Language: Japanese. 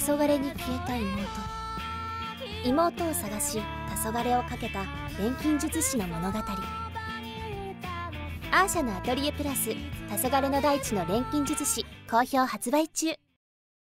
黄昏に消えた妹。妹を探し黄昏をかけた錬金術師の物語。アーシャのアトリエプラス黄昏の大地の錬金術師好評発売中。